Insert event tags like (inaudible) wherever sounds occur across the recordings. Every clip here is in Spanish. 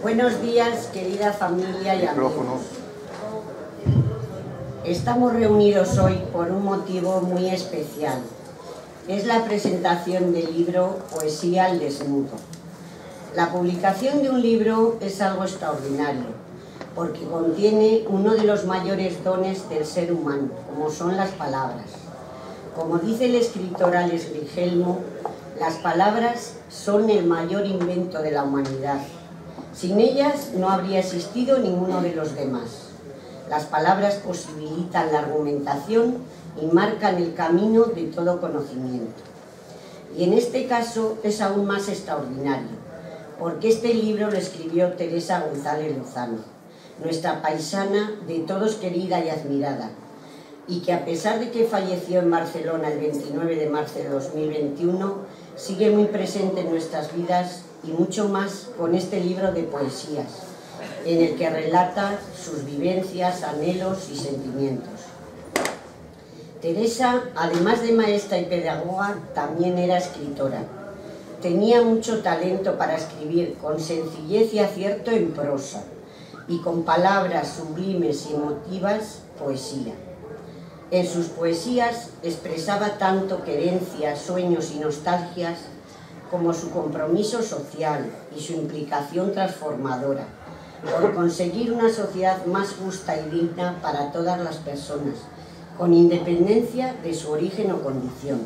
Buenos días, querida familia y amigos. Estamos reunidos hoy por un motivo muy especial. Es la presentación del libro Poesía al desnudo. La publicación de un libro es algo extraordinario, porque contiene uno de los mayores dones del ser humano, como son las palabras. Como dice el escritor Alex Grigelmo, las palabras son el mayor invento de la humanidad. Sin ellas no habría existido ninguno de los demás. Las palabras posibilitan la argumentación y marcan el camino de todo conocimiento. Y en este caso es aún más extraordinario, porque este libro lo escribió Teresa González Lozano, nuestra paisana de todos querida y admirada, y que a pesar de que falleció en Barcelona el 29 de marzo de 2021, sigue muy presente en nuestras vidas y mucho más con este libro de poesías, en el que relata sus vivencias, anhelos y sentimientos. Teresa, además de maestra y pedagoga, también era escritora. Tenía mucho talento para escribir con sencillez y acierto en prosa y con palabras sublimes y emotivas poesía. En sus poesías expresaba tanto querencias, sueños y nostalgias como su compromiso social y su implicación transformadora por conseguir una sociedad más justa y digna para todas las personas, con independencia de su origen o condición.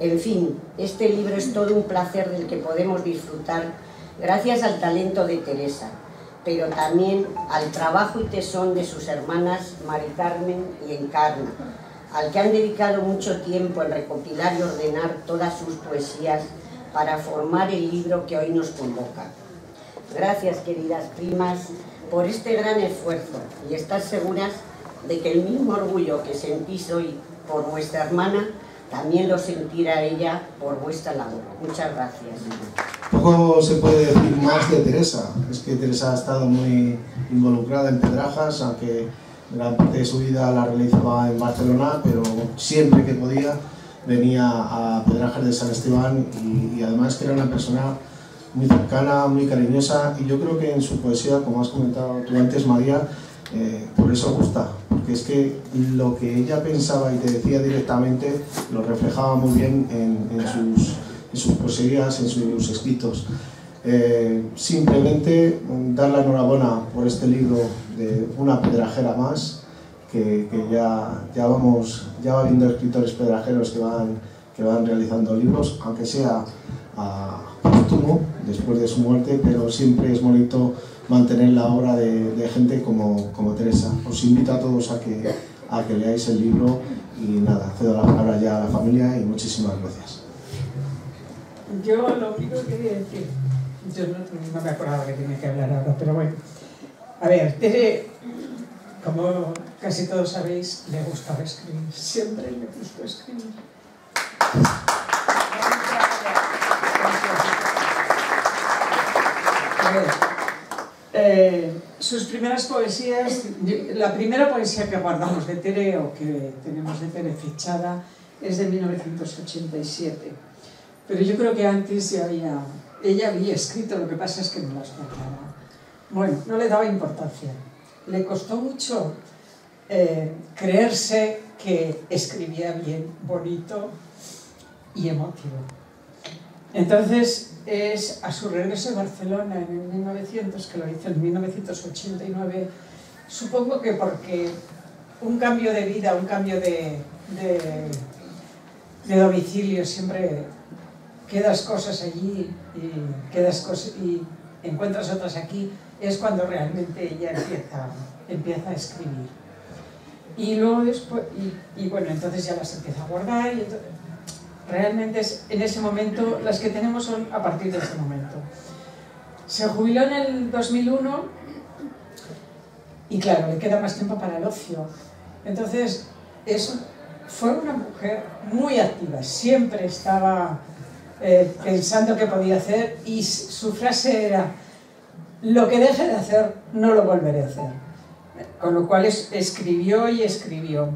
En fin, este libro es todo un placer del que podemos disfrutar gracias al talento de Teresa, pero también al trabajo y tesón de sus hermanas Mari Carmen y Encarna, al que han dedicado mucho tiempo en recopilar y ordenar todas sus poesías para formar el libro que hoy nos convoca. Gracias, queridas primas, por este gran esfuerzo y estar seguras de que el mismo orgullo que sentís hoy por vuestra hermana, también lo sentirá ella por vuestra labor. Muchas gracias. Poco se puede decir más de Teresa. Es que Teresa ha estado muy involucrada en Pedrajas, aunque gran parte de su vida la realizaba en Barcelona, pero siempre que podía venía a Pedrajas de San Esteban y, además que era una persona muy cercana, muy cariñosa y yo creo que en su poesía, como has comentado tú antes María, eh, por eso gusta, porque es que lo que ella pensaba y te decía directamente lo reflejaba muy bien en, en, sus, en sus, poesías, en sus escritos. Eh, simplemente dar la enhorabuena por este libro de Una pedrajera más, que, ya, ya, vamos, ya va viendo escritores pedrajeros que van, que van realizando libros, aunque sea a póstumo, después de su muerte, pero siempre es bonito mantener la obra de, gente como, como Teresa. Os invito a todos a que, a que leáis el libro y nada, cedo la palabra ya a la familia y muchísimas gracias. Yo lo único que quería decir, yo no, no me acordaba que tenía que hablar ahora, pero bueno. A ver, Tere, como casi todos sabéis, le gustaba escribir. Siempre le gustó escribir. Eh, sus primeras poesías, la primera poesía que guardamos de Tere o que tenemos de Tere fichada es de 1987. Pero yo creo que antes ya había, ella había escrito, lo que pasa es que no las guardaba. Bueno, no le daba importancia. Le costó mucho eh, creerse que escribía bien, bonito y emotivo. Entonces, es a su regreso a Barcelona en 1900, que lo hizo en 1989, supongo que porque un cambio de vida, un cambio de, de, de domicilio, siempre quedas cosas allí y, quedas cosas, y encuentras otras aquí, es cuando realmente ella empieza, empieza a escribir. Y luego después, y, bueno, entonces ya las empieza a guardar y entonces, realmente es en ese momento, las que tenemos son a partir de ese momento. Se jubiló en el 2001 y claro, le queda más tiempo para el ocio. Entonces, es, fue una mujer muy activa, siempre estaba eh, pensando qué podía hacer y su frase era, lo que deje de hacer, no lo volveré a hacer. Con lo cual es, escribió y escribió.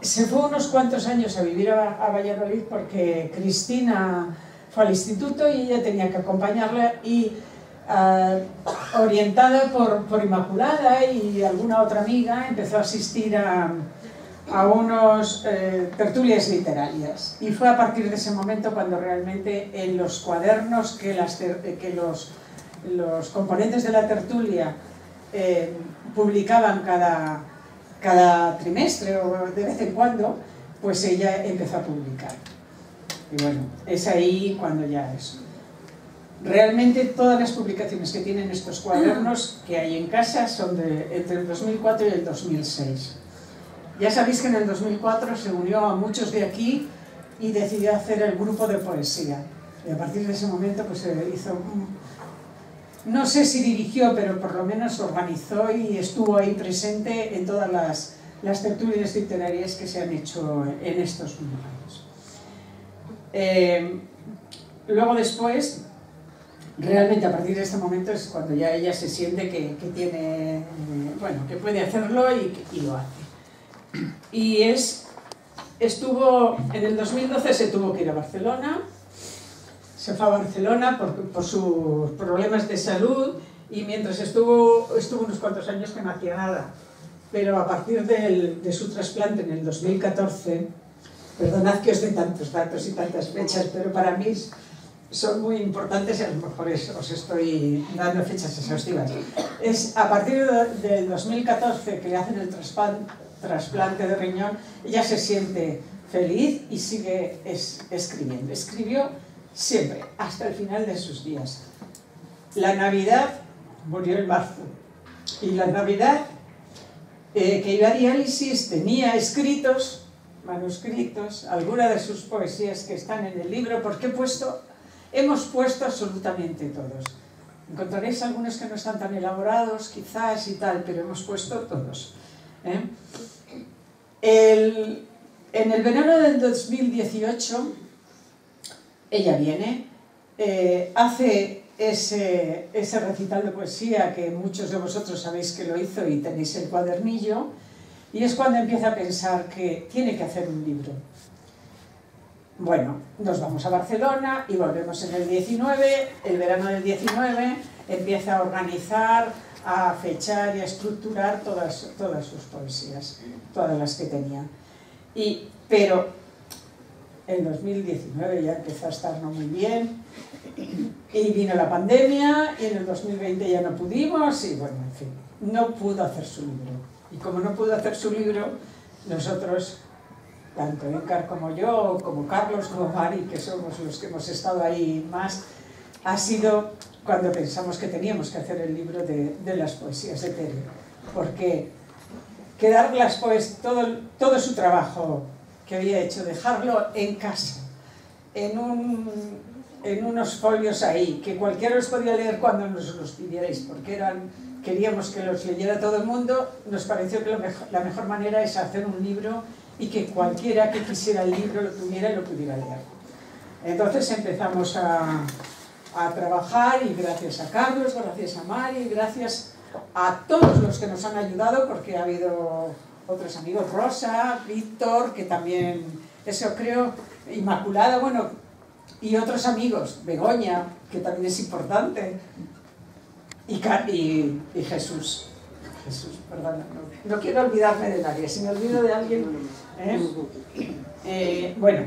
Se fue unos cuantos años a vivir a, a, Valladolid porque Cristina fue al instituto y ella tenía que acompañarla y orientada por, por, Inmaculada y alguna otra amiga, empezó a asistir a, a unos eh, tertulias literarias. Y fue a partir de ese momento cuando realmente en los cuadernos que, las, que los, los componentes de la tertulia eh, publicaban cada, cada trimestre o de vez en cuando, pues ella empezó a publicar. Y bueno, es ahí cuando ya es. Realmente todas las publicaciones que tienen estos cuadernos que hay en casa son de entre el 2004 y el 2006. Ya sabéis que en el 2004 se unió a muchos de aquí y decidió hacer el grupo de poesía. Y a partir de ese momento pues se hizo no sé si dirigió, pero por lo menos organizó y estuvo ahí presente en todas las, las tertulias literarias que se han hecho en estos años. Eh, luego después, realmente a partir de este momento es cuando ya ella se siente que, tiene, eh, bueno, que puede hacerlo y, y, lo hace. Y es, estuvo, en el 2012 se tuvo que ir a Barcelona, se fue a Barcelona por, por sus problemas de salud y mientras estuvo, estuvo unos cuantos años que no hacía nada. Pero a partir del, de su trasplante en el 2014, perdonad que os dé tantos datos y tantas fechas, pero para mí son muy importantes y a lo mejor os estoy dando fechas exhaustivas. Es a partir del 2014 que le hacen el trasplante de riñón, ella se siente feliz y sigue es, escribiendo. Escribió siempre, hasta el final de sus días. La Navidad murió en marzo y la Navidad eh, que iba a diálisis tenía escritos, manuscritos, algunas de sus poesías que están en el libro, porque he puesto, hemos puesto absolutamente todos. Encontraréis algunos que no están tan elaborados, quizás y tal, pero hemos puesto todos. ¿eh? en el verano del 2018 ella viene, eh, hace ese, ese recital de poesía que muchos de vosotros sabéis que lo hizo y tenéis el cuadernillo, y es cuando empieza a pensar que tiene que hacer un libro. Bueno, nos vamos a Barcelona y volvemos en el 19, el verano del 19, empieza a organizar, a fechar y a estructurar todas, todas sus poesías, todas las que tenía. Y, pero en 2019 ya empezó a estar no muy bien y vino la pandemia y en el 2020 ya no pudimos y bueno, en fin, no pudo hacer su libro. Y como no pudo hacer su libro, nosotros, tanto Encar como yo, como Carlos, como Mari, que somos los que hemos estado ahí más, ha sido cuando pensamos que teníamos que hacer el libro de, de las poesías de Tere. Porque quedar las pues, todo, todo su trabajo que había hecho, dejarlo en casa, en, un, en unos folios ahí, que cualquiera los podía leer cuando nos los pidierais, porque eran, queríamos que los leyera todo el mundo, nos pareció que la mejor manera es hacer un libro y que cualquiera que quisiera el libro lo tuviera y lo pudiera leer. Entonces empezamos a, a trabajar y gracias a Carlos, gracias a Mari, gracias a todos los que nos han ayudado, porque ha habido otros amigos, Rosa, Víctor, que también, eso creo, Inmaculada, bueno, y otros amigos, Begoña, que también es importante, y, Jesús. Jesús, perdón, no, quiero olvidarme de nadie, si me olvido de alguien... ¿eh? Eh, bueno,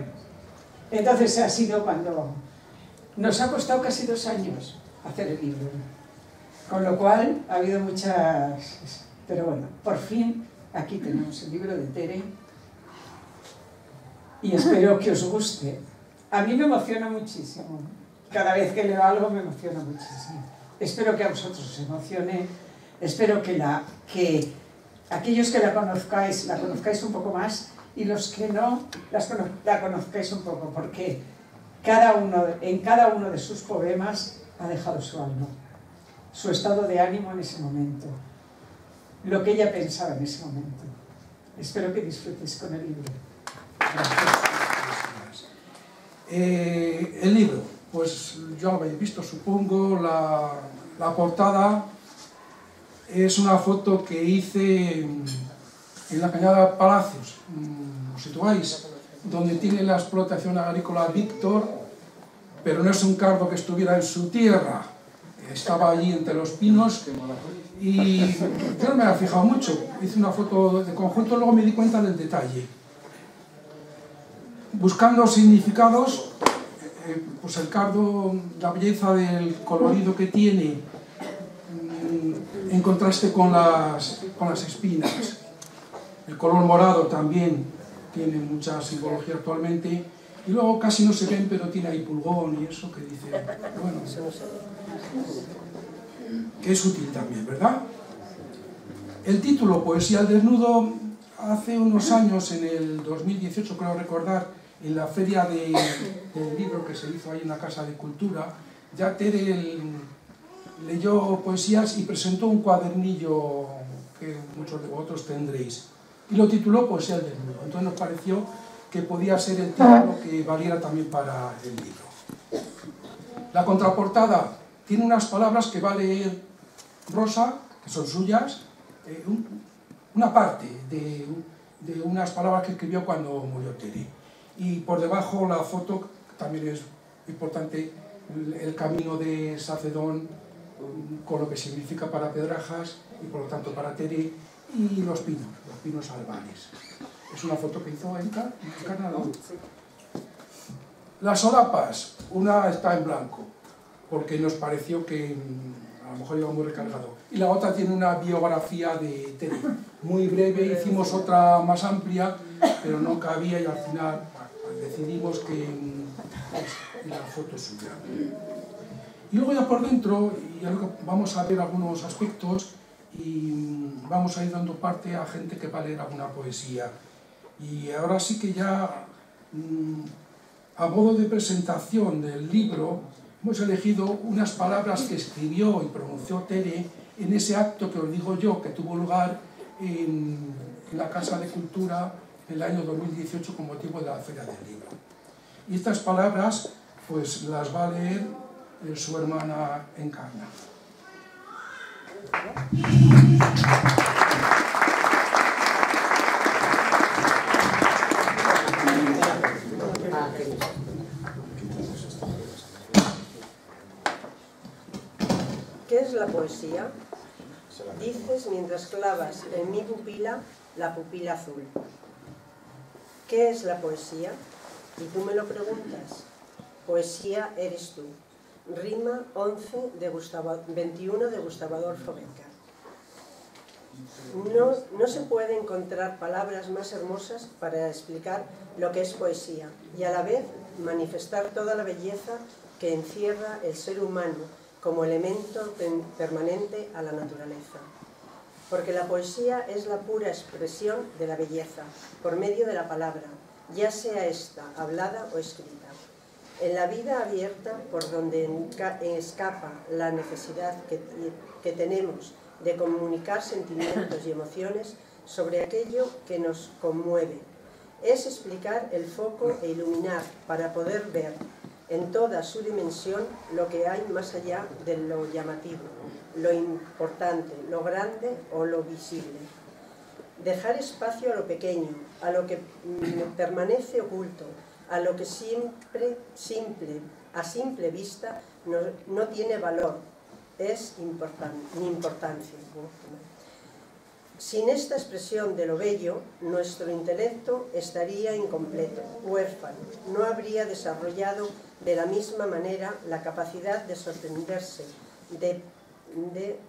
entonces ha sido cuando... Nos ha costado casi dos años hacer el libro, con lo cual ha habido muchas... Pero bueno, por fin Aquí tenemos el libro de Tere y espero que os guste. A mí me emociona muchísimo. Cada vez que leo algo me emociona muchísimo. Espero que a vosotros os emocione. Espero que, la, que aquellos que la conozcáis, la conozcáis un poco más y los que no, la conozcáis un poco, porque cada uno, en cada uno de sus poemas ha dejado su alma, su estado de ánimo en ese momento, lo que ella pensaba en ese momento. Espero que disfrutes con el libro. Gracias. Eh, el libro, pues yo lo habéis visto, supongo, la, la, portada es una foto que hice en, la cañada Palacios, mm, os situáis, donde tiene la explotación agrícola Víctor, pero no es un cargo que estuviera en su tierra, estaba allí entre los pinos y yo no me había fijado mucho. Hice una foto de conjunto, luego me di cuenta del detalle. Buscando significados, eh, pues el cardo, la belleza del colorido que tiene, mm, en contraste con las, con las espinas. El color morado también tiene mucha simbología actualmente. Y luego casi no se ven, pero tiene ahí pulgón y eso que dice, bueno, que es útil también, ¿verdad? El título, Poesía al desnudo, hace unos años, en el 2018 creo recordar, en la feria de, del libro que se hizo ahí en la Casa de Cultura, ya Tere leyó poesías y presentó un cuadernillo que muchos de vosotros tendréis. Y lo tituló Poesía al desnudo. Entonces nos pareció que podía ser el título que valiera también para el libro. La contraportada tiene unas palabras que va a leer Rosa, que son suyas, eh, una parte de, de, unas palabras que escribió cuando murió Tere. Y por debajo la foto, también es importante, el, el camino de Sacedón, con lo que significa para Pedrajas y por lo tanto para Tere, y los pinos, los pinos albanes. Es una foto que hizo en, Canadá. Las solapas, una está en blanco, porque nos pareció que mm, a lo mejor iba muy recargado. Y la otra tiene una biografía de Tere, muy breve, hicimos otra más amplia, pero no cabía y al final pues decidimos que mm, pues, la foto suya. Y luego ya por dentro, vamos a ver algunos aspectos, y mm, vamos a ir dando parte a gente que va a leer alguna poesía. Y ahora sí que ya, mm, a modo de presentación del libro, hemos elegido unas palabras que escribió y pronunció Tere en ese acto que os digo yo, que tuvo lugar en, la Casa de Cultura en el año 2018 con motivo de la Feria del Libro. Y estas palabras pues las va a leer eh, su hermana Encarna. ¿Qué es la poesía? Dices mientras clavas en mi pupila la pupila azul. ¿Qué es la poesía? Y tú me lo preguntas. Poesía eres tú. Rima 11 de Gustavo, 21 de Gustavo Adolfo Becker. No, no se puede encontrar palabras más hermosas para explicar lo que es poesía y a la vez manifestar toda la belleza que encierra el ser humano como elemento permanente a la naturaleza. Porque la poesía es la pura expresión de la belleza, por medio de la palabra, ya sea esta hablada o escrita. En la vida abierta, por donde escapa la necesidad que, que tenemos de comunicar sentimientos y emociones sobre aquello que nos conmueve, es explicar el foco e iluminar para poder ver en toda su dimensión lo que hay más allá de lo llamativo, lo importante, lo grande o lo visible. Dejar espacio a lo pequeño, a lo que permanece oculto, a lo que siempre, simple, a simple vista no, no tiene valor, es importante, ni importancia. Sin esta expresión de lo bello, nuestro intelecto estaría incompleto, huérfano, no habría desarrollado de la misma manera la capacidad de sorprenderse, de, de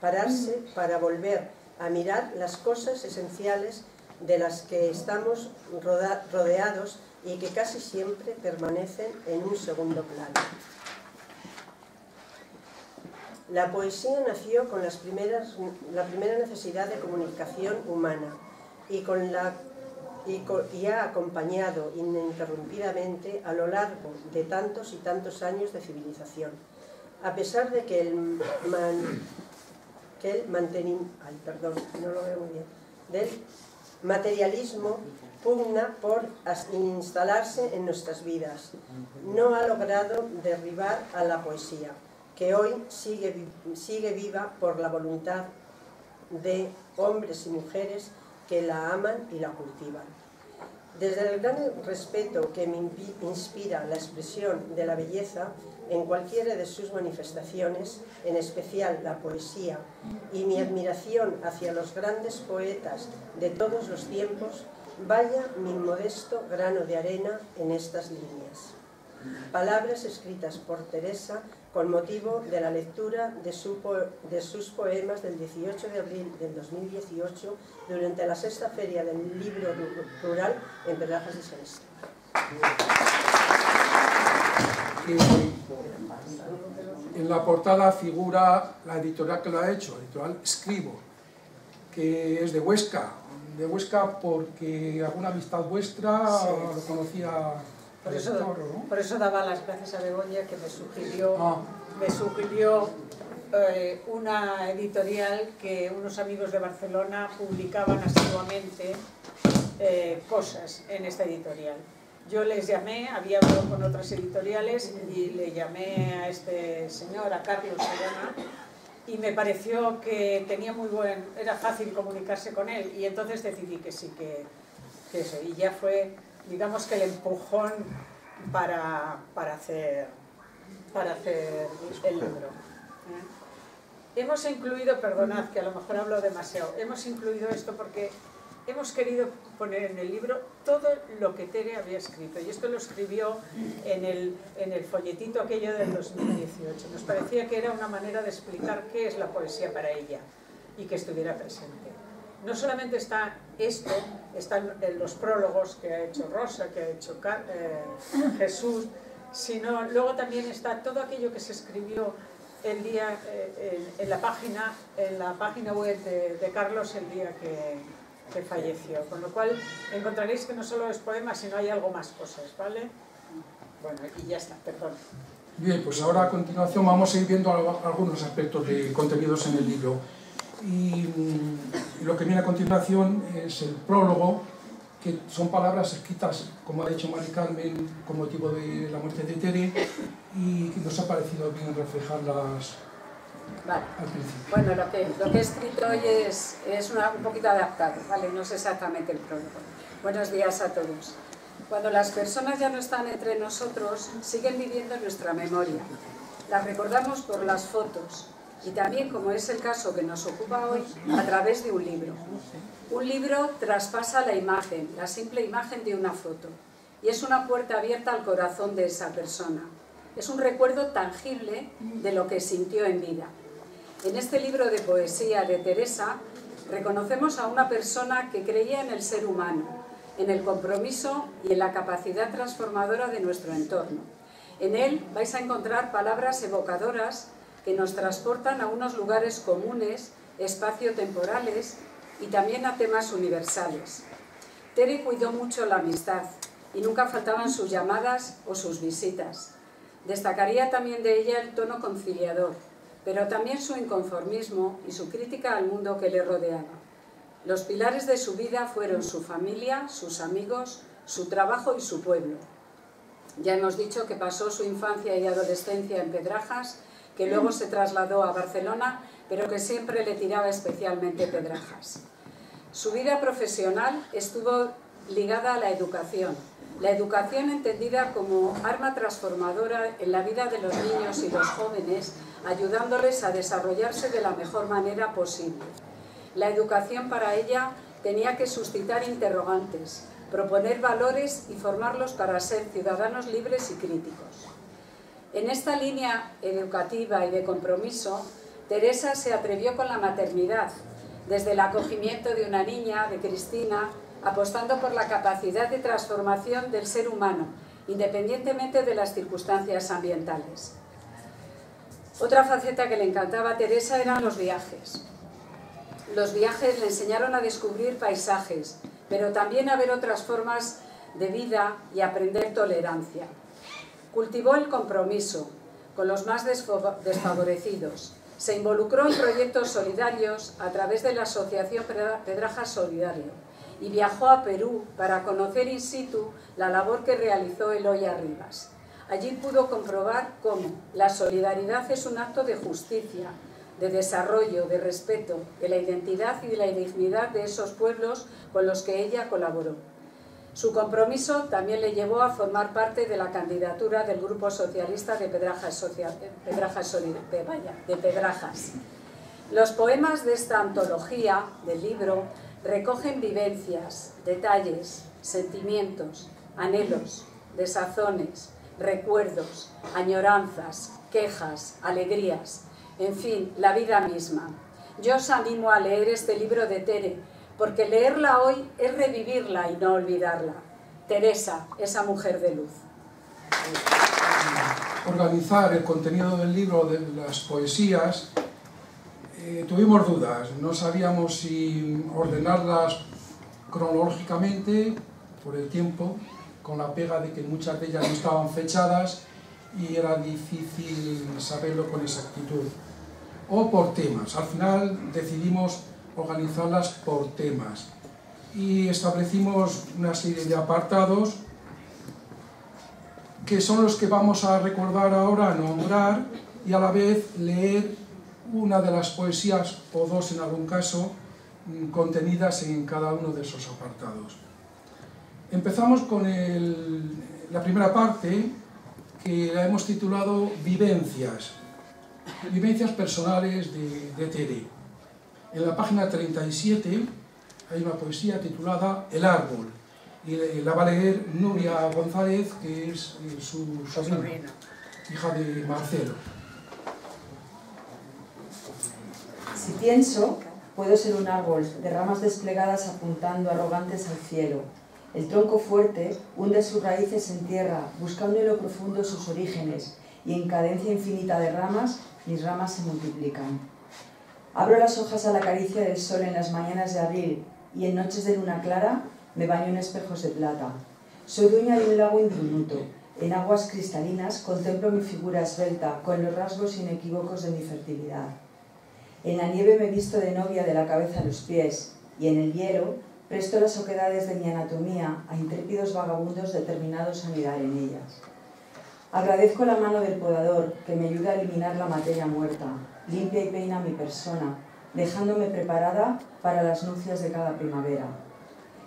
pararse para volver a mirar las cosas esenciales de las que estamos rodeados y que casi siempre permanecen en un segundo plano. La poesía nació con las primeras, la primera necesidad de comunicación humana y, con la, y, ha acompañado ininterrumpidamente a lo largo de tantos y tantos años de civilización. A pesar de que el, que el del materialismo pugna por instalarse en nuestras vidas. No ha logrado derribar a la poesía, que hoy sigue, sigue viva por la voluntad de hombres y mujeres que la aman y la cultivan. Desde el gran respeto que me inspira la expresión de la belleza en cualquiera de sus manifestaciones, en especial la poesía, y mi admiración hacia los grandes poetas de todos los tiempos, vaya mi modesto grano de arena en estas líneas. Palabras escritas por Teresa con motivo de la lectura de, sus poemas del 18 de abril del 2018 durante la sexta feria del libro rural en Pedrajas de San En la portada figura la editorial que lo ha hecho, editorial Escribo, que es de Huesca, de Huesca porque alguna amistad vuestra lo conocía por eso, por eso daba las gracias a Begoña que me sugirió, ah. me sugirió eh, una editorial que unos amigos de Barcelona publicaban asiduamente eh, cosas en esta editorial. Yo les llamé, había hablado con otras editoriales y le llamé a este señor, a Carlos se y me pareció que tenía muy buen, era fácil comunicarse con él y entonces decidí que sí, que, que eso. Y ya fue digamos que el empujón para, para, hacer, para hacer el libro. ¿eh? Hemos incluido, perdonad que a lo mejor hablo demasiado, hemos incluido esto porque hemos querido poner en el libro todo lo que Tere había escrito y esto lo escribió en el, en el folletito aquello del 2018. Nos parecía que era una manera de explicar qué es la poesía para ella y que estuviera presente no solamente está esto, están los prólogos que ha hecho Rosa, que ha hecho eh, Jesús, sino luego también está todo aquello que se escribió el día eh, en, la página, en la página web de, Carlos el día que, que, falleció. Con lo cual encontraréis que no solo es poema, sino hay algo más cosas, ¿vale? Bueno, y ya está, perdón. Bien, pues ahora a continuación vamos a ir viendo algunos aspectos de contenidos en el libro. Y lo que viene a continuación es el prólogo, que son palabras escritas, como ha dicho Mari Carmen, con motivo de la muerte de Tere, y que nos ha parecido bien reflejarlas vale. al principio. Bueno, lo que, lo que he escrito hoy es, es un poquito adaptado, ¿vale? no es exactamente el prólogo. Buenos días a todos. Cuando las personas ya no están entre nosotros, siguen viviendo en nuestra memoria. Las recordamos por las fotos, y también, como es el caso que nos ocupa hoy, a través de un libro. Un libro traspasa la imagen, la simple imagen de una foto, y es una puerta abierta al corazón de esa persona. Es un recuerdo tangible de lo que sintió en vida. En este libro de poesía de Teresa reconocemos a una persona que creía en el ser humano, en el compromiso y en la capacidad transformadora de nuestro entorno. En él vais a encontrar palabras evocadoras que nos transportan a unos lugares comunes, espacio-temporales y también a temas universales. Tere cuidó mucho la amistad y nunca faltaban sus llamadas o sus visitas. Destacaría también de ella el tono conciliador, pero también su inconformismo y su crítica al mundo que le rodeaba. Los pilares de su vida fueron su familia, sus amigos, su trabajo y su pueblo. Ya hemos dicho que pasó su infancia y adolescencia en Pedrajas que luego se trasladó a Barcelona, pero que siempre le tiraba especialmente pedrajas. Su vida profesional estuvo ligada a la educación, la educación entendida como arma transformadora en la vida de los niños y los jóvenes, ayudándoles a desarrollarse de la mejor manera posible. La educación para ella tenía que suscitar interrogantes, proponer valores y formarlos para ser ciudadanos libres y críticos. En esta línea educativa y de compromiso, Teresa se atrevió con la maternidad, desde el acogimiento de una niña, de Cristina, apostando por la capacidad de transformación del ser humano, independientemente de las circunstancias ambientales. Otra faceta que le encantaba a Teresa eran los viajes. Los viajes le enseñaron a descubrir paisajes, pero también a ver otras formas de vida y aprender tolerancia. Cultivó el compromiso con los más desfavorecidos. Se involucró en proyectos solidarios a través de la Asociación Pedraja Solidario y viajó a Perú para conocer in situ la labor que realizó Eloy Rivas. Allí pudo comprobar cómo la solidaridad es un acto de justicia, de desarrollo, de respeto, de la identidad y de la dignidad de esos pueblos con los que ella colaboró. Su compromiso también le llevó a formar parte de la candidatura del Grupo Socialista de Pedrajas, Social, Pedrajas, de Pedrajas. Los poemas de esta antología del libro recogen vivencias, detalles, sentimientos, anhelos, desazones, recuerdos, añoranzas, quejas, alegrías, en fin, la vida misma. Yo os animo a leer este libro de Tere, porque leerla hoy es revivirla y no olvidarla. Teresa, esa mujer de luz. Organizar el contenido del libro de las poesías, eh, tuvimos dudas, no sabíamos si ordenarlas cronológicamente por el tiempo, con la pega de que muchas de ellas no estaban fechadas y era difícil saberlo con exactitud. O por temas. Al final decidimos organizarlas por temas y establecimos una serie de apartados que son los que vamos a recordar ahora, nombrar y a la vez leer una de las poesías, o dos en algún caso, mm, contenidas en cada uno de esos apartados. Empezamos con la primera parte, que la hemos titulado Vivencias, vivencias personales de, de Tere. En la página 37 hay una poesía titulada El árbol, y la va a leer Nuria González, que es eh, su sobrina, hija de Marcelo. Si pienso, puedo ser un árbol de ramas desplegadas apuntando arrogantes al cielo. El tronco fuerte hunde sus raíces en tierra, buscando en lo profundo sus orígenes, y en cadencia infinita de ramas, mis ramas se multiplican. Abro las hojas a la caricia del sol en las mañanas de abril, y en noches de luna clara me baño en espejos de plata. Soy dueña de un lago indiminuto. En aguas cristalinas contemplo mi figura esbelta, con los rasgos inequívocos de mi fertilidad. En la nieve me visto de novia de la cabeza a los pies, y en el hielo presto las oquedades de mi anatomía a intrépidos vagabundos determinados a mirar en ellas. Agradezco la mano del podador que me ayuda a eliminar la materia muerta, limpia y peina mi persona, dejándome preparada para las nupcias de cada primavera.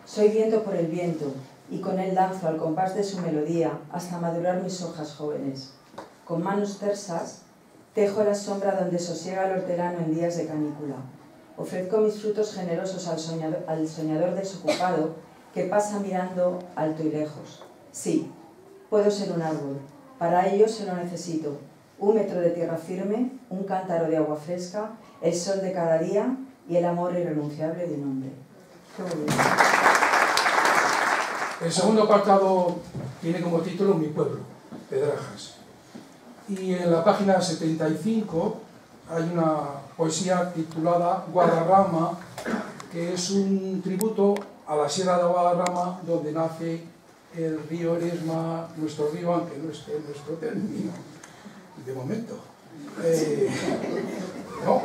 Soy viento por el viento, y con él danzo al compás de su melodía hasta madurar mis hojas jóvenes. Con manos tersas Tejo la sombra donde sosiega el hortelano en días de canícula. Ofrezco mis frutos generosos al soñador, al soñador desocupado que pasa mirando alto y lejos. Sí, puedo ser un árbol. Para ello se lo necesito. Un metro de tierra firme, un cántaro de agua fresca, el sol de cada día y el amor irrenunciable de un hombre. El segundo apartado tiene como título Mi pueblo, Pedrajas. Y en la página 75 hay una poesía titulada Guadarrama, que es un tributo a la Sierra de Guadarrama, donde nace el río Eresma, nuestro río, aunque no esté nuestro término, de momento. Eh, no,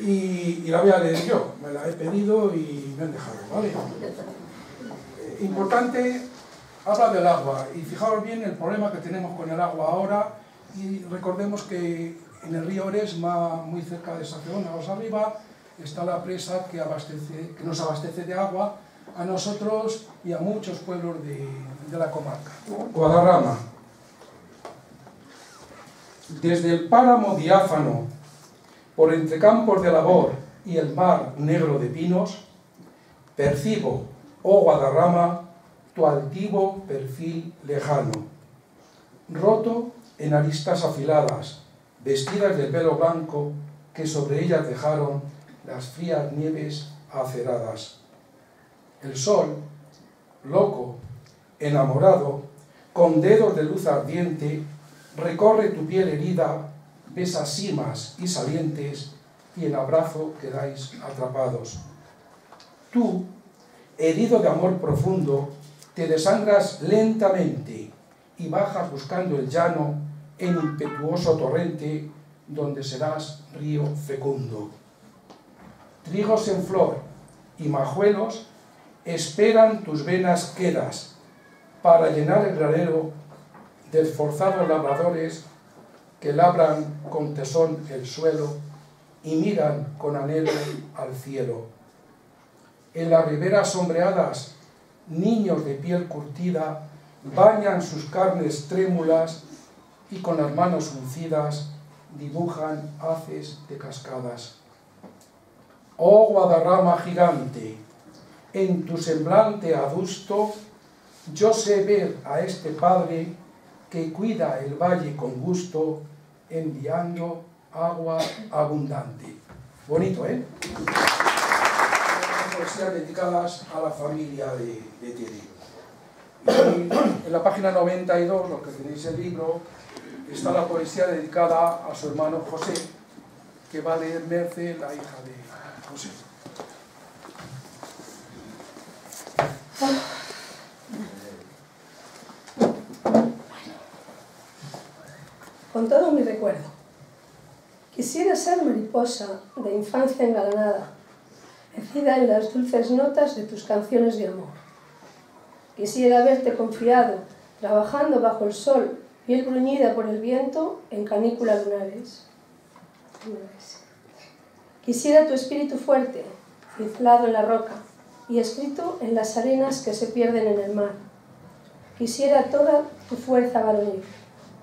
y, y, la voy a leer yo, me la he pedido y me han dejado, ¿vale? Eh, importante habla del agua y fijaos bien el problema que tenemos con el agua ahora y recordemos que en el río Oresma, muy cerca de esa zona, arriba, está la presa que, que nos abastece de agua a nosotros y a muchos pueblos de, de la comarca. Guadarrama. Desde el páramo diáfano, por entre campos de labor y el mar negro de pinos, percibo, oh Guadarrama, tu altivo perfil lejano, roto en aristas afiladas, vestidas de pelo blanco que sobre ellas dejaron las frías nieves aceradas. El sol, loco, enamorado, con dedos de luz ardiente, recorre tu piel herida, besa cimas y salientes, y en abrazo quedáis atrapados. Tú, herido de amor profundo, te desangras lentamente y bajas buscando el llano en impetuoso torrente donde serás río fecundo. Trigos en flor y majuelos esperan tus venas quedas para llenar el granero de esforzados labradores que labran con tesón el suelo y miran con anhelo al cielo. En las riberas sombreadas, niños de piel curtida bañan sus carnes trémulas y con las manos uncidas dibujan haces de cascadas. Oh Guadarrama gigante, en tu semblante adusto, yo sé ver a este padre que cuida el valle con gusto, enviando agua abundante. Bonito, ¿eh? Poesías dedicadas a la familia de, de Y en la página 92, lo que tenéis el libro, está la poesía dedicada a su hermano José, que va a leer Merce, la hija de José. Con todo mi recuerdo, quisiera ser mariposa de infancia engalanada, mecida en las dulces notas de tus canciones de amor. Quisiera verte confiado, trabajando bajo el sol, piel bruñida por el viento en canícula lunares. Quisiera tu espíritu fuerte, ciflado en la roca y escrito en las arenas que se pierden en el mar. Quisiera toda tu fuerza varonil,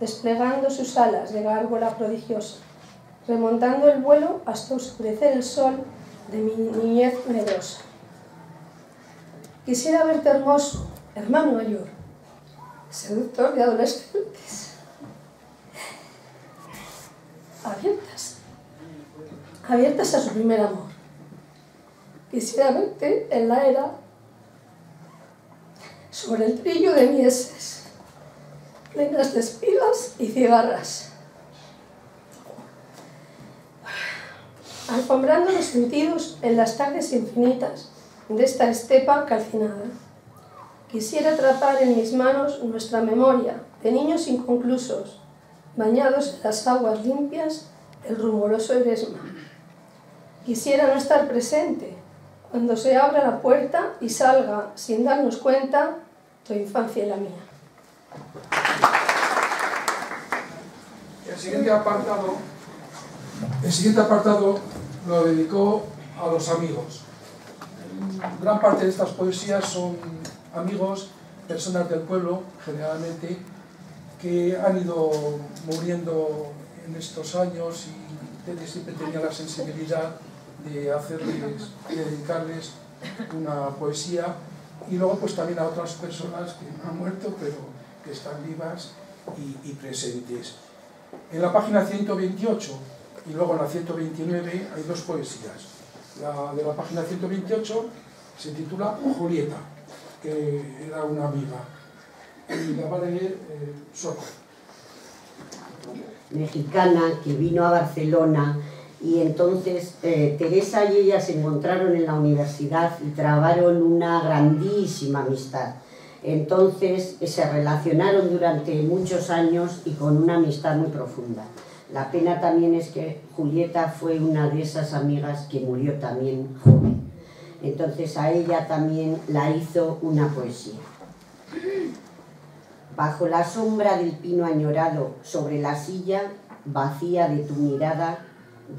desplegando sus alas de gárgola prodigiosa, remontando el vuelo hasta oscurecer el sol de mi niñez medrosa. Quisiera verte hermoso, hermano mayor, seductor de adolescentes, abiertas abiertas a su primer amor. Quisiera verte en la era sobre el trillo de mieses, plenas de espigas y cigarras, alfombrando los sentidos en las tardes infinitas de esta estepa calcinada. Quisiera atrapar en mis manos nuestra memoria de niños inconclusos, bañados en las aguas limpias del rumoroso Eresma. Quisiera no estar presente cuando se abra la puerta y salga, sin darnos cuenta, tu infancia y la mía. El siguiente apartado, el siguiente apartado lo dedicó a los amigos. Gran parte de estas poesías son amigos, personas del pueblo, generalmente, que han ido muriendo en estos años y siempre tenía la sensibilidad de hacerles, de dedicarles una poesía y luego pues también a otras personas que han muerto pero que están vivas y, presentes. En la página 128 y luego en la 129 hay dos poesías. La de la página 128 se titula Julieta, que era una amiga, y la va a leer eh. Mexicana que vino a Barcelona y entonces eh, Teresa y ella se encontraron en la universidad y trabaron una grandísima amistad. Entonces se relacionaron durante muchos años y con una amistad muy profunda. La pena también es que Julieta fue una de esas amigas que murió también joven. Entonces a ella también la hizo una poesía. Bajo la sombra del pino añorado, sobre la silla vacía de tu mirada,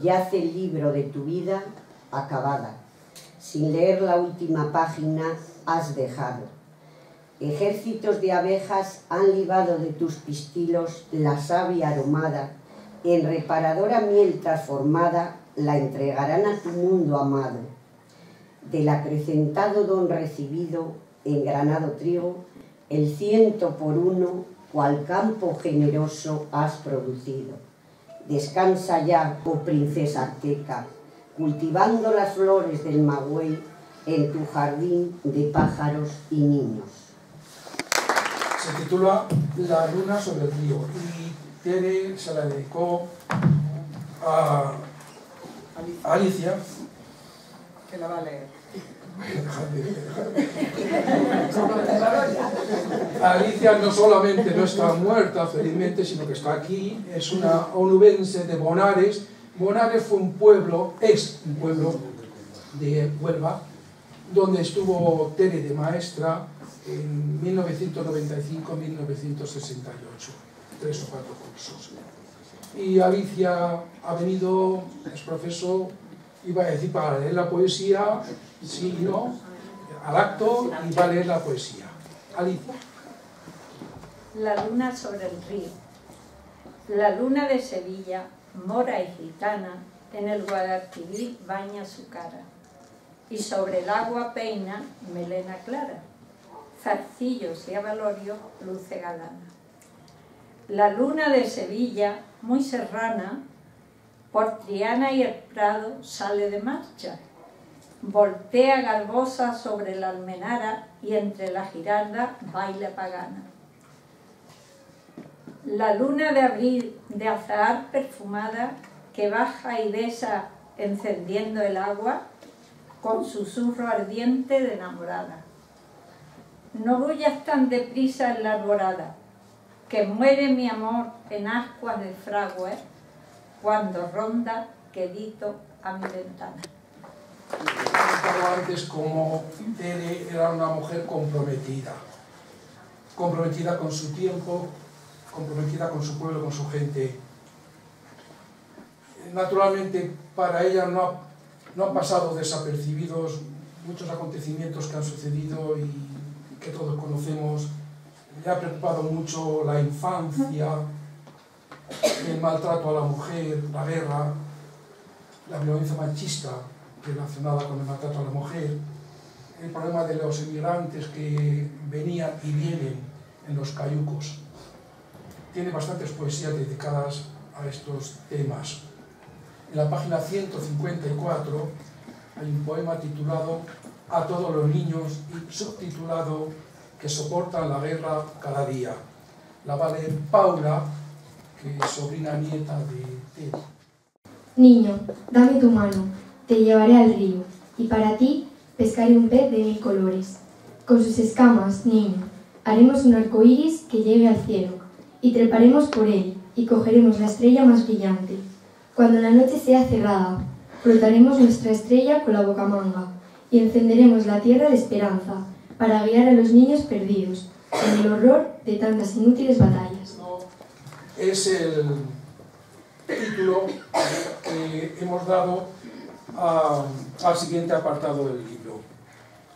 yace el libro de tu vida acabada. Sin leer la última página has dejado. Ejércitos de abejas han libado de tus pistilos la savia aromada, en reparadora miel transformada la entregarán a tu mundo amado. Del acrecentado don recibido en granado trigo, el ciento por uno, cual campo generoso has producido Descansa ya, oh princesa azteca, cultivando las flores del magüey en tu jardín de pájaros y niños. Se titula La luna sobre el río y Tere se la dedicó a Alicia. Que la va a leer. (laughs) Alicia no solamente no está muerta felizmente, sino que está aquí, es una onubense de Bonares. Bonares fue un pueblo, es un pueblo de Huelva, donde estuvo Tere de maestra en 1995-1968, tres o cuatro cursos. Y Alicia ha venido, es profesor iba a decir para leer la poesía, sí y no, al acto y va a leer la poesía. Alicia. La luna sobre el río. La luna de Sevilla, mora y gitana, en el Guadalquivir baña su cara, y sobre el agua peina melena clara, zarcillos y avalorio luce galana. La luna de Sevilla, muy serrana, por Triana y el Prado sale de marcha, voltea galbosa sobre la almenara y entre la giranda baila pagana. La luna de abril de azahar perfumada que baja y besa encendiendo el agua con susurro ardiente de enamorada. No huyas tan deprisa en la alborada, que muere mi amor en ascuas de fragua cuando ronda quedito a mi ventana. Antes como Tere era una mujer comprometida, comprometida con su tiempo, comprometida con su pueblo, con su gente. Naturalmente, para ella no, no han pasado desapercibidos muchos acontecimientos que han sucedido y que todos conocemos. Le ha preocupado mucho la infancia, el maltrato a la mujer, la guerra, la violencia machista relacionada con el maltrato a la mujer, el problema de los inmigrantes que venían y vienen en los cayucos. Tiene bastantes poesías dedicadas a estos temas. En la página 154 hay un poema titulado A todos los niños y subtitulado Que soportan la guerra cada día. La va a leer Paula, que es sobrina nieta de Ted. Niño, dame tu mano, te llevaré al río, y para ti pescaré un pez de mil colores. Con sus escamas, niño, haremos un arco iris que llegue al cielo, y treparemos por él, y cogeremos la estrella más brillante. Cuando la noche sea cerrada, frotaremos nuestra estrella con la bocamanga, y encenderemos la tierra de esperanza, para guiar a los niños perdidos, en el horror de tantas inútiles batallas. Es el título que hemos dado al siguiente apartado del libro.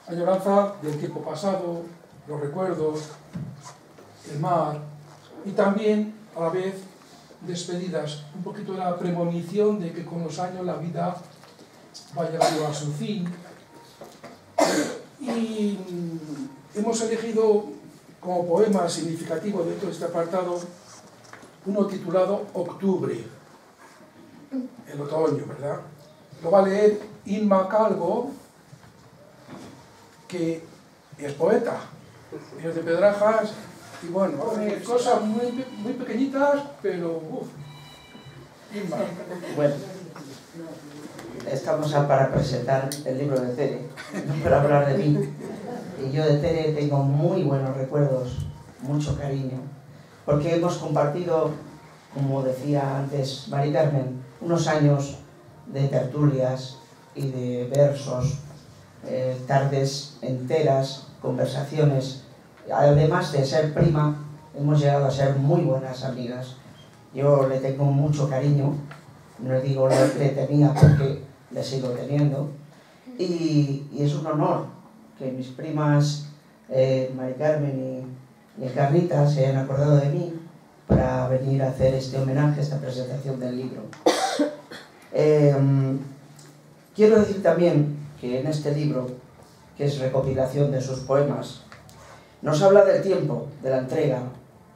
Añoranza del tiempo pasado, los recuerdos, el mar y también a la vez despedidas, un poquito de la premonición de que con los años la vida va llegando a su fin. Y hemos elegido como poema significativo dentro de este apartado uno titulado Octubre, el otoño, ¿verdad? Lo va a leer Inma Calvo, que es poeta, es de Pedrajas, y bueno, cosas muy, muy pequeñitas, pero uff. Inma. Bueno, estamos para presentar el libro de Tere, no para hablar de mí. Y yo de Tere tengo muy buenos recuerdos, mucho cariño, porque hemos compartido, como decía antes Mari Carmen, unos años de tertulias y de versos, eh, tardes enteras, conversaciones. Además de ser prima, hemos llegado a ser muy buenas amigas. Yo le tengo mucho cariño, no digo lo que tenía porque le sigo teniendo. Y, es un honor que mis primas eh, Mari Carmen y, y Carlita se hayan acordado de mí para venir a hacer este homenaje, esta presentación del libro. (coughs) Em, quiero decir también que en este libro, que es recopilación de sus poemas, nos habla del tiempo, de la entrega,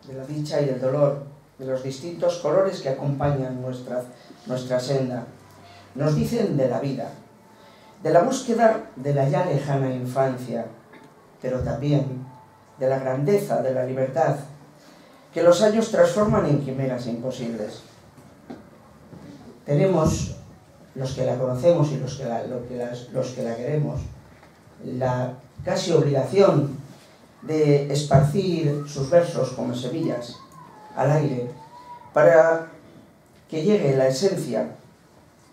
de la dicha y del dolor, de los distintos colores que acompañan nuestra, nuestra senda. Nos dicen de la vida, de la búsqueda de la ya lejana infancia, pero también de la grandeza de la libertad, que los años transforman en quimeras imposibles. Tenemos, los que la conocemos y los que la, los que la queremos, la casi obligación de esparcir sus versos como semillas al aire para que llegue la esencia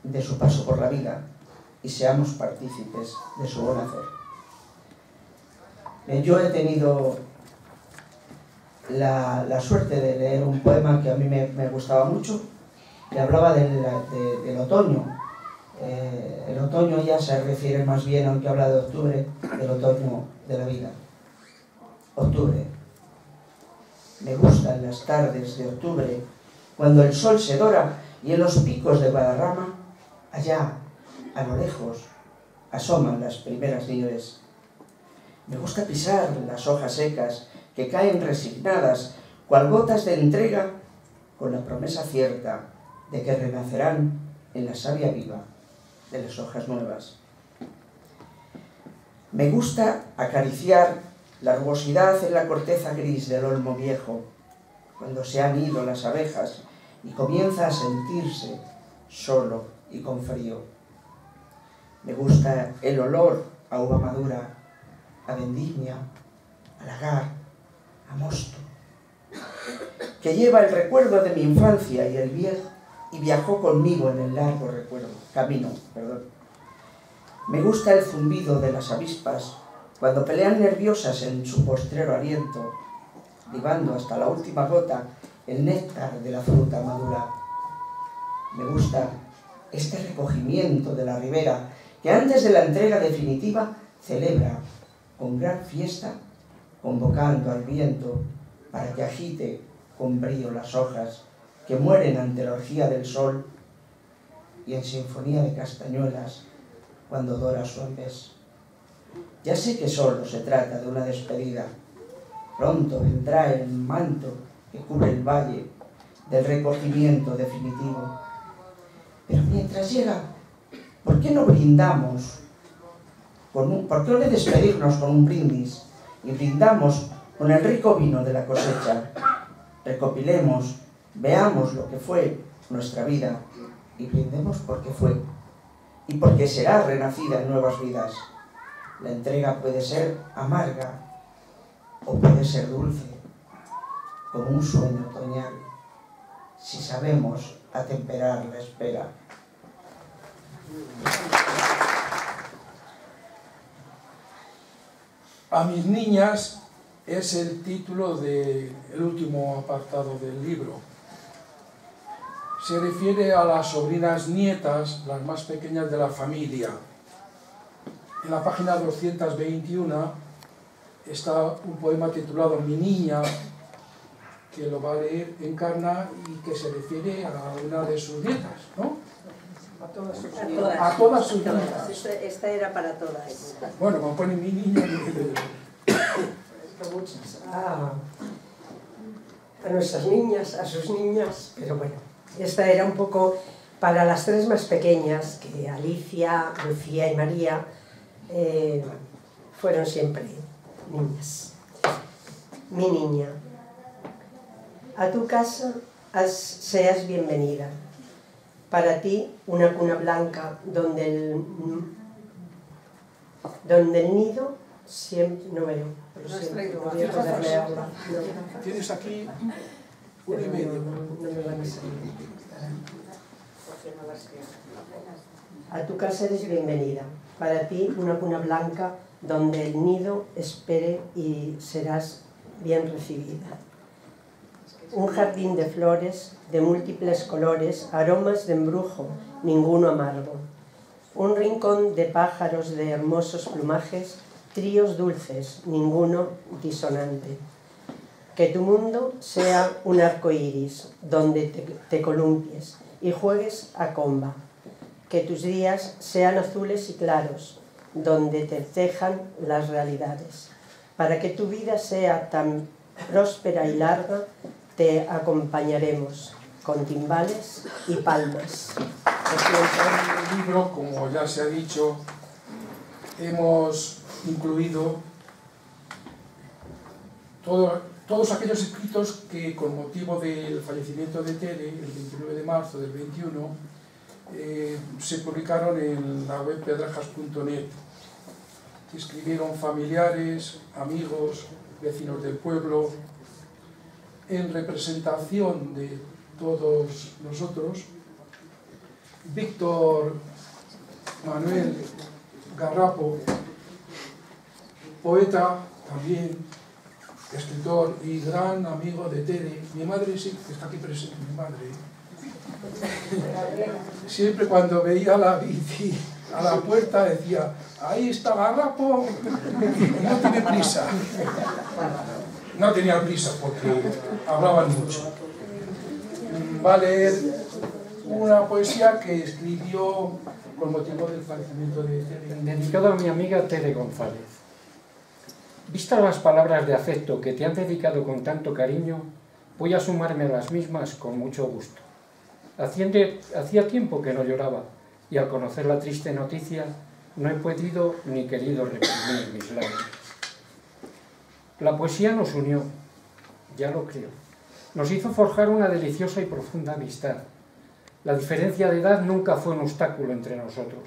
de su paso por la vida y seamos partícipes de su buen hacer. Yo he tenido la, suerte de leer un poema que a mí me gustaba mucho, que hablaba del, otoño, Eh, el otoño ya se refiere más bien, aunque habla de octubre, del otoño de la vida. Octubre. Me gustan las tardes de octubre, cuando el sol se dora y en los picos de Guadarrama, allá, a lo lejos, asoman las primeras nieves. Me gusta pisar las hojas secas que caen resignadas, cual gotas de entrega, con la promesa cierta de que renacerán en la savia viva de las hojas nuevas. Me gusta acariciar la rugosidad en la corteza gris del olmo viejo, cuando se han ido las abejas y comienza a sentirse solo y con frío. Me gusta el olor a uva madura, a vendimia, a lagar, a mosto, que lleva el recuerdo de mi infancia y el viejo y viajó conmigo en el largo recuerdo, camino. Perdón. Me gusta el zumbido de las avispas cuando pelean nerviosas en su postrero aliento, libando hasta la última gota el néctar de la fruta madura. Me gusta este recogimiento de la ribera que antes de la entrega definitiva celebra con gran fiesta, convocando al viento para que agite con brío las hojas que mueren ante la orgía del sol y en sinfonía de castañuelas cuando dora su ambés. Ya sé que solo se trata de una despedida. Pronto vendrá el manto que cubre el valle del recogimiento definitivo. Pero mientras llega, ¿por qué no brindamos? ¿Por qué no le despedirnos con un brindis y brindamos con el rico vino de la cosecha? Recopilemos Veamos lo que fue nuestra vida y brindemos porque fue y porque será renacida en nuevas vidas. La entrega puede ser amarga o puede ser dulce, como un sueño otoñal, si sabemos atemperar la espera. A mis niñas es el título del último apartado del libro se refiere a las sobrinas nietas, las más pequeñas de la familia. En la página 221 está un poema titulado Mi niña, que lo va a leer Encarna y que se refiere a una de sus nietas, ¿no? A todas sus. A todas sus nietas. Esta, era para todas. Bueno, me pone mi niña. (coughs) Ah, a nuestras niñas, a sus niñas, pero bueno. Esta era un poco para las tres más pequeñas, que Alicia, Lucía y María eh, fueron siempre niñas. Mi niña, a tu casa seas bienvenida. Para ti una cuna blanca donde el, donde el nido siempre... No veo, (laughs) Tienes aquí un y medio. No, me van a salir. A tu casa eres bienvenida. Para ti una cuna blanca donde el nido espere y serás bien recibida. Un jardín de flores de múltiples colores, aromas de embrujo, ninguno amargo. Un rincón de pájaros de hermosos plumajes, tríos dulces, ninguno disonante que tu mundo sea un arco iris donde te, columpies y juegues a comba. Que tus días sean azules y claros, donde te cejan las realidades. Para que tu vida sea tan próspera y larga, te acompañaremos con timbales y palmas. En el libro, como ya se ha dicho, hemos incluido todo todos aquellos escritos que con motivo del fallecimiento de Tere, el 29 de marzo del 21, eh, se publicaron en la web pedrajas.net. Escribieron familiares, amigos, vecinos del pueblo, en representación de todos nosotros. Víctor Manuel Garrapo, poeta también, escritor y gran amigo de Tere. Mi madre sí, está aquí presente, mi madre. (laughs) Siempre cuando veía la bici a la puerta decía, ahí está Garrapo, (laughs) no tiene prisa. No tenía prisa porque hablaban mucho. Va a leer una poesía que escribió con motivo del fallecimiento de Tere. Dedicado a mi amiga Tere González. Vistas las palabras de afecto que te han dedicado con tanto cariño, voy a sumarme a las mismas con mucho gusto. hacía tiempo que no lloraba y al conocer la triste noticia no he podido ni querido reprimir mis lágrimas. La poesía nos unió, ya lo creo. Nos hizo forjar una deliciosa y profunda amistad. La diferencia de edad nunca fue un obstáculo entre nosotros.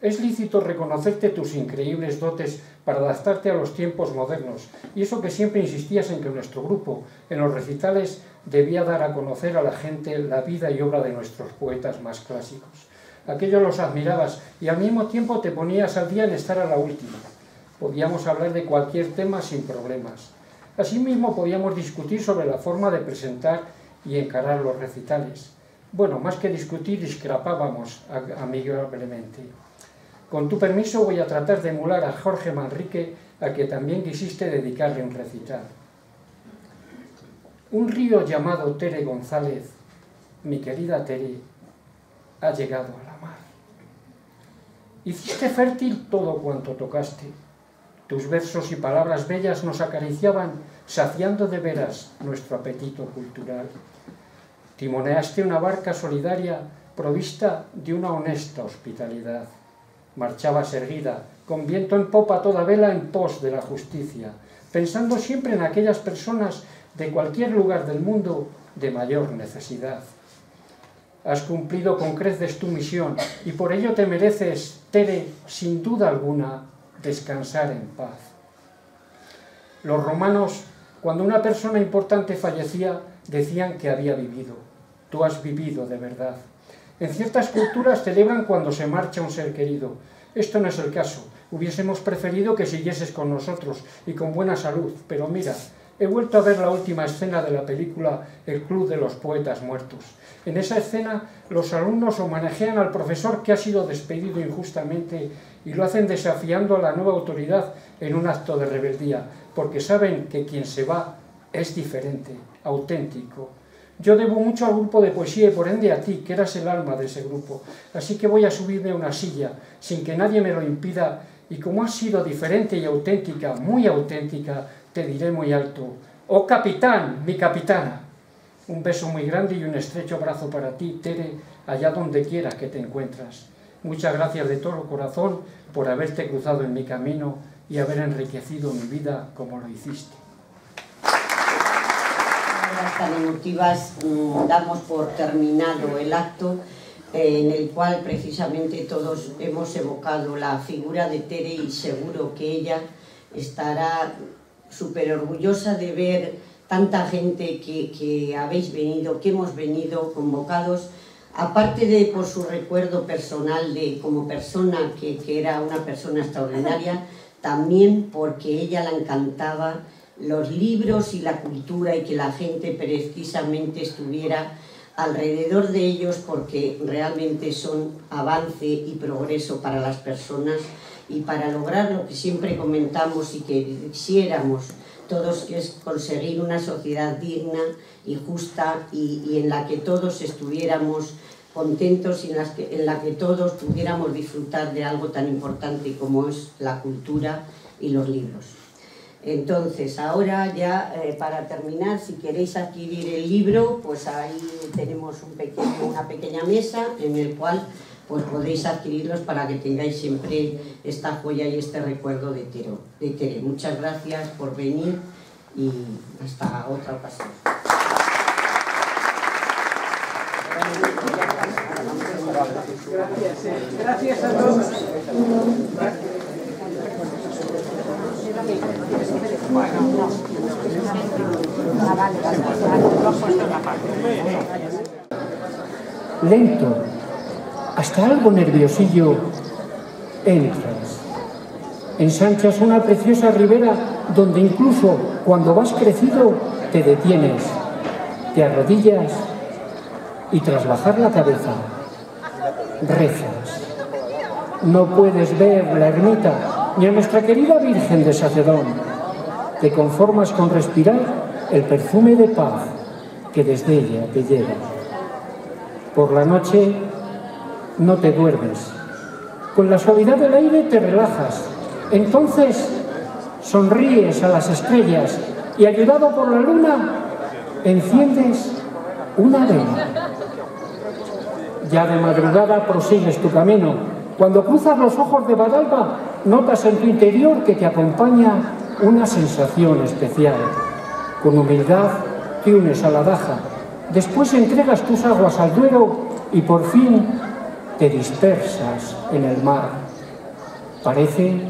Es lícito reconocerte tus increíbles dotes para adaptarte a los tiempos modernos, y eso que siempre insistías en que nuestro grupo, en los recitales, debía dar a conocer a la gente la vida y obra de nuestros poetas más clásicos. Aquellos los admirabas y al mismo tiempo te ponías al día en estar a la última. Podíamos hablar de cualquier tema sin problemas. Asimismo podíamos discutir sobre la forma de presentar y encarar los recitales. Bueno, más que discutir, discrepábamos amigablemente. Con tu permiso voy a tratar de emular a Jorge Manrique, a que también quisiste dedicarle un recital. Un río llamado Tere González, mi querida Tere, ha llegado a la mar. Hiciste fértil todo cuanto tocaste. Tus versos y palabras bellas nos acariciaban, saciando de veras nuestro apetito cultural. Timoneaste una barca solidaria provista de una honesta hospitalidad marchabas erguida, con viento en popa toda vela en pos de la justicia, pensando siempre en aquellas personas de cualquier lugar del mundo de mayor necesidad. Has cumplido con creces tu misión y por ello te mereces, Tere, sin duda alguna, descansar en paz. Los romanos, cuando una persona importante fallecía, decían que había vivido. Tú has vivido de verdad. En ciertas culturas celebran cuando se marcha un ser querido. Esto no es el caso. Hubiésemos preferido que siguieses con nosotros y con buena salud. Pero mira, he vuelto a ver la última escena de la película El Club de los Poetas Muertos. En esa escena los alumnos homenajean al profesor que ha sido despedido injustamente y lo hacen desafiando a la nueva autoridad en un acto de rebeldía, porque saben que quien se va es diferente, auténtico, yo debo mucho al grupo de poesía y por ende a ti, que eras el alma de ese grupo. Así que voy a subirme a una silla, sin que nadie me lo impida, y como has sido diferente y auténtica, muy auténtica, te diré muy alto, ¡Oh capitán, mi capitana! Un beso muy grande y un estrecho abrazo para ti, Tere, allá donde quiera que te encuentras. Muchas gracias de todo corazón por haberte cruzado en mi camino y haber enriquecido mi vida como lo hiciste tan emotivas damos por terminado el acto eh, en el cual precisamente todos hemos evocado la figura de Tere y seguro que ella estará súper orgullosa de ver tanta gente que, que, habéis venido, que hemos venido convocados, aparte de por su recuerdo personal de como persona, que, que era una persona extraordinaria, también porque ella la encantaba los libros y la cultura y que la gente precisamente estuviera alrededor de ellos porque realmente son avance y progreso para las personas y para lograr lo que siempre comentamos y que quisiéramos todos que es conseguir una sociedad digna y justa y, en la que todos estuviéramos contentos y en, en la que todos pudiéramos disfrutar de algo tan importante como es la cultura y los libros. Entonces, ahora ya eh, para terminar, si queréis adquirir el libro, pues ahí tenemos una pequeña mesa en el cual pues podéis adquirirlos para que tengáis siempre esta joya y este recuerdo de, Tero, de Tere. Muchas gracias por venir y hasta otra ocasión. Gracias, eh. gracias a todos. Lento, hasta algo nerviosillo, entras. Ensanchas una preciosa ribera donde incluso cuando vas crecido te detienes, te arrodillas y tras bajar la cabeza, rezas. No puedes ver la ermita ni a nuestra querida Virgen de Sacedón. Te conformas con respirar el perfume de paz que desde ella te llega. Por la noche no te duermes. Con la suavidad del aire te relajas. Entonces sonríes a las estrellas y ayudado por la luna enciendes una vela. Ya de madrugada prosigues tu camino. Cuando cruzas los ojos de Badalba, notas en tu interior que te acompaña una sensación especial. Con humildad te unes a la daja. Después entregas tus aguas al Duero y por fin te dispersas en el mar. Parece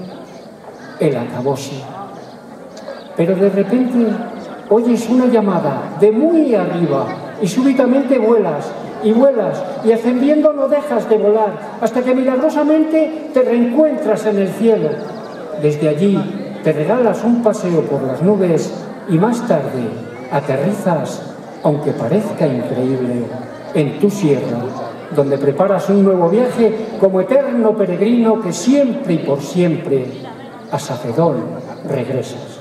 el acabose. Pero de repente oyes una llamada de muy arriba y súbitamente vuelas y vuelas y ascendiendo no dejas de volar hasta que milagrosamente te reencuentras en el cielo. Desde allí te regalas un paseo por las nubes y más tarde aterrizas, aunque parezca increíble, en tu sierra, donde preparas un nuevo viaje como eterno peregrino que siempre y por siempre a Sacedón regresas.